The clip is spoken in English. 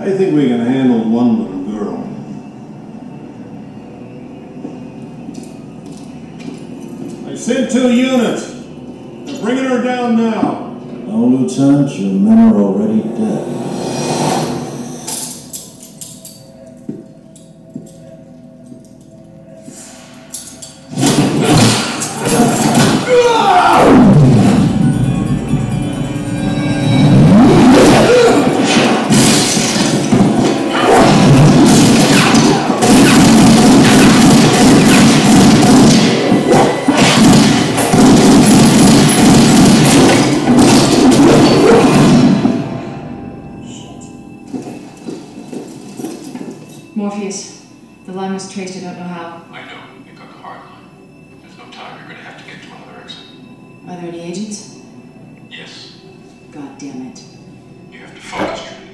I think we can handle one little girl. I sent two units. They're bringing her down now. No, Lieutenant, your men are already dead. Morpheus, the line was traced, I don't know how. I know, you got the hard line. There's no time, you're gonna have to get to another exit. Are there any agents? Yes. God damn it. You have to focus, Trinity.